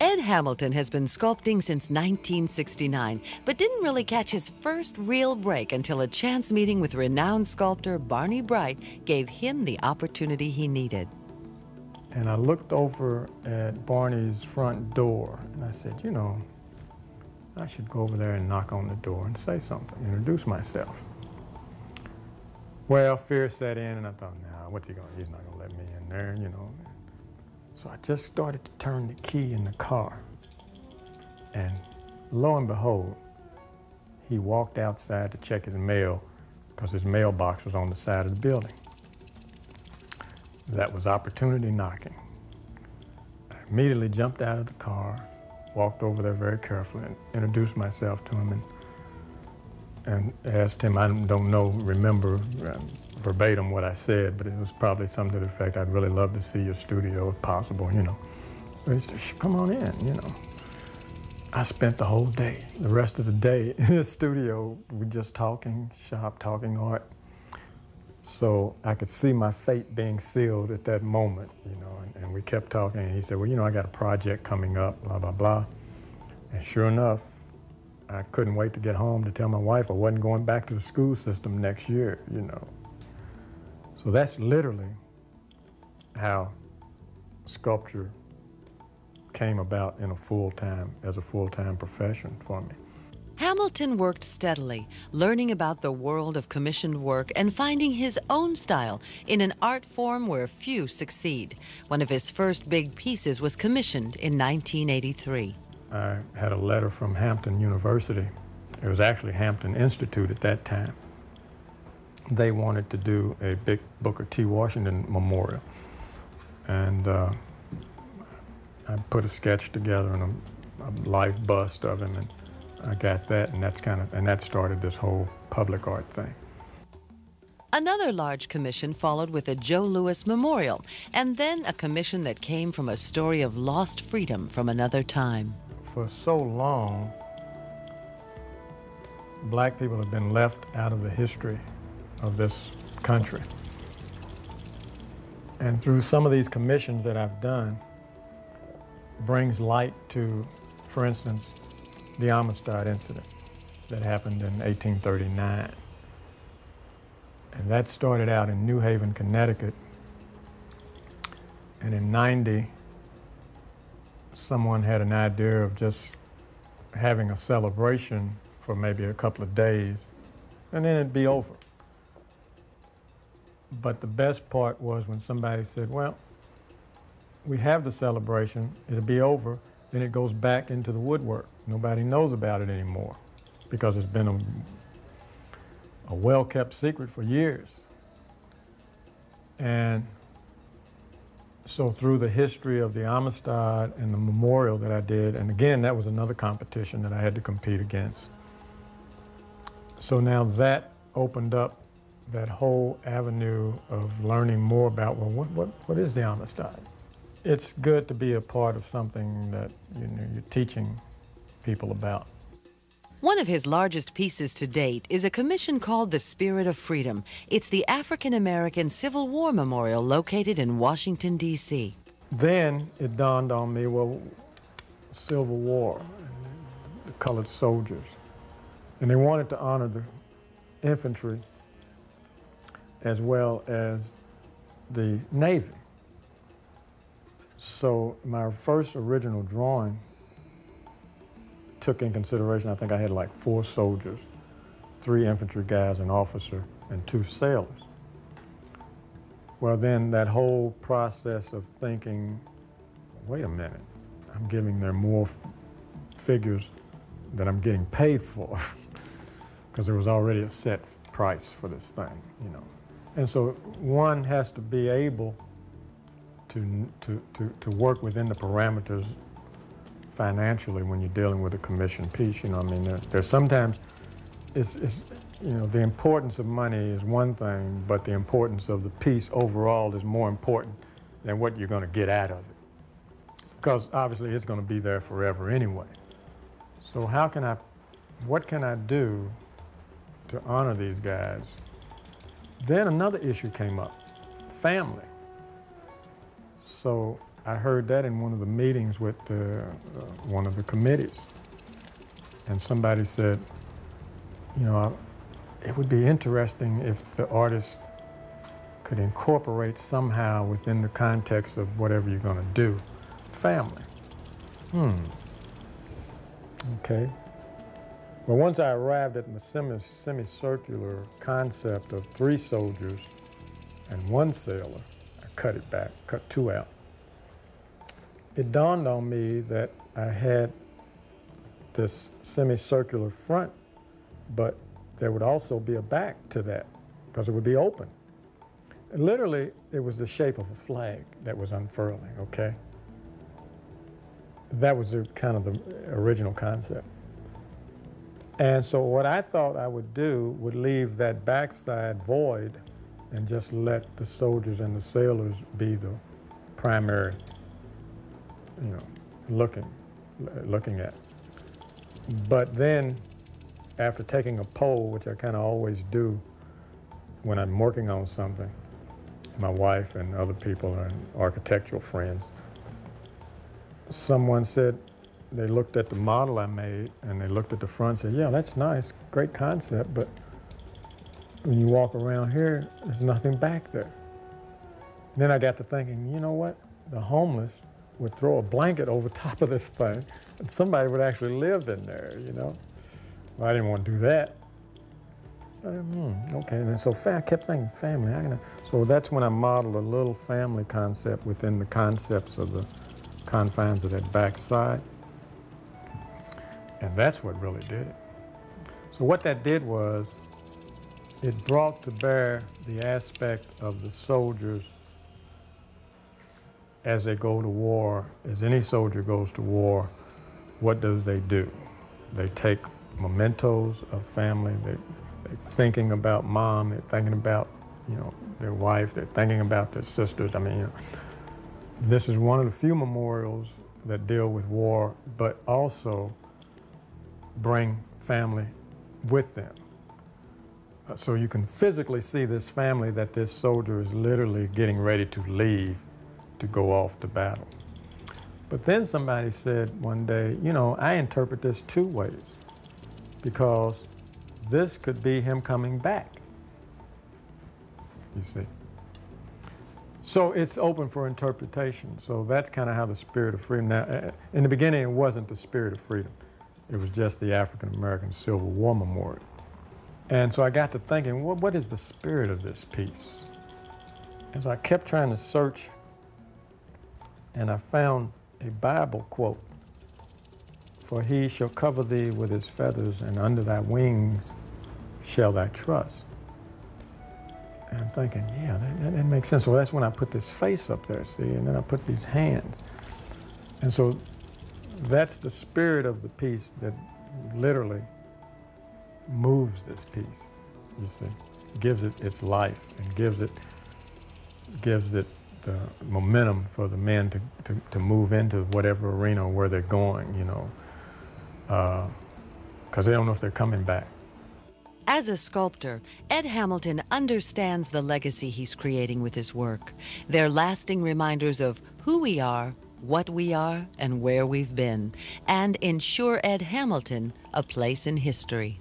Ed Hamilton has been sculpting since 1969, but didn't really catch his first real break until a chance meeting with renowned sculptor Barney Bright gave him the opportunity he needed. And I looked over at Barney's front door and I said, you know, I should go over there and knock on the door and say something, introduce myself. Well, fear set in and I thought, nah, what's he going to, he's not going to let me in there, you know. So I just started to turn the key in the car. And lo and behold, he walked outside to check his mail because his mailbox was on the side of the building. That was opportunity knocking. I immediately jumped out of the car, walked over there very carefully, and introduced myself to him and, and asked him, I don't know, remember um, verbatim what I said, but it was probably something to the effect, I'd really love to see your studio if possible, you know. he said, come on in, you know. I spent the whole day, the rest of the day in the studio, we just talking shop, talking art. So I could see my fate being sealed at that moment, you know, and, and we kept talking. And he said, well, you know, I got a project coming up, blah, blah, blah. And sure enough, I couldn't wait to get home to tell my wife I wasn't going back to the school system next year, you know. So that's literally how sculpture came about in a full-time, as a full-time profession for me. Hamilton worked steadily, learning about the world of commissioned work and finding his own style in an art form where few succeed. One of his first big pieces was commissioned in 1983. I had a letter from Hampton University. It was actually Hampton Institute at that time they wanted to do a big Booker T. Washington memorial. And uh, I put a sketch together and a, a, life bust of him, and I got that, and that's kind of, and that started this whole public art thing. Another large commission followed with a Joe Louis Memorial, and then a commission that came from a story of lost freedom from another time. For so long, black people have been left out of the history of this country. And through some of these commissions that I've done, brings light to, for instance, the Amistad incident that happened in 1839. And that started out in New Haven, Connecticut. And in 90, someone had an idea of just having a celebration for maybe a couple of days, and then it'd be over. But the best part was when somebody said, well, we have the celebration, it'll be over, then it goes back into the woodwork. Nobody knows about it anymore because it's been a, a well-kept secret for years. And so through the history of the Amistad and the memorial that I did, and again, that was another competition that I had to compete against. So now that opened up that whole avenue of learning more about, well, what, what, what is the Amistad? It's good to be a part of something that you know, you're teaching people about. One of his largest pieces to date is a commission called The Spirit of Freedom. It's the African American Civil War Memorial located in Washington, D.C. Then it dawned on me well, Civil War, the colored soldiers. And they wanted to honor the infantry as well as the Navy. So my first original drawing took in consideration, I think I had like four soldiers, three infantry guys, an officer, and two sailors. Well, then that whole process of thinking, wait a minute, I'm giving them more figures that I'm getting paid for because there was already a set price for this thing, you know. And so one has to be able to, to, to, to work within the parameters financially when you're dealing with a commission piece. You know, I mean, there, there's sometimes, it's, it's, you know, the importance of money is one thing, but the importance of the piece overall is more important than what you're going to get out of it. Because obviously it's going to be there forever anyway. So how can I, what can I do to honor these guys then another issue came up, family. So I heard that in one of the meetings with uh, uh, one of the committees. And somebody said, you know, it would be interesting if the artist could incorporate somehow within the context of whatever you're going to do family. Hmm. Okay. Well, once I arrived at the semi semicircular concept of three soldiers and one sailor, I cut it back, cut two out. It dawned on me that I had this semicircular front, but there would also be a back to that because it would be open. literally, it was the shape of a flag that was unfurling, okay? That was the, kind of the original concept. And so what I thought I would do would leave that backside void and just let the soldiers and the sailors be the primary, you know, looking, looking at. But then, after taking a poll, which I kind of always do when I'm working on something, my wife and other people and architectural friends, someone said, they looked at the model I made and they looked at the front and said, yeah, that's nice, great concept, but when you walk around here, there's nothing back there. And then I got to thinking, you know what? The homeless would throw a blanket over top of this thing and somebody would actually live in there, you know? Well, I didn't want to do that. So, hmm, okay, and so I kept thinking, family, I? So that's when I modeled a little family concept within the concepts of the confines of that backside. And that's what really did it. So what that did was it brought to bear the aspect of the soldiers as they go to war, as any soldier goes to war, what do they do? They take mementos of family, they, they're thinking about mom, they're thinking about, you know, their wife, they're thinking about their sisters. I mean, you know, this is one of the few memorials that deal with war, but also bring family with them. Uh, so you can physically see this family that this soldier is literally getting ready to leave to go off to battle. But then somebody said one day, you know, I interpret this two ways because this could be him coming back. You see? So it's open for interpretation. So that's kind of how the spirit of freedom. Now, uh, in the beginning, it wasn't the spirit of freedom. It was just the African American Civil War Memorial. And so I got to thinking, what, is the spirit of this piece? And so I kept trying to search, and I found a Bible quote For he shall cover thee with his feathers, and under thy wings shall thy trust. And I'm thinking, yeah, that, that, that makes sense. So that's when I put this face up there, see, and then I put these hands. And so that's the spirit of the piece that literally moves this piece, you see, gives it its life and gives it, gives it the momentum for the men to, to, to move into whatever arena where they're going, you know, because uh, they don't know if they're coming back. As a sculptor, Ed Hamilton understands the legacy he's creating with his work. They're lasting reminders of who we are what we are and where we've been, and ensure Ed Hamilton a place in history.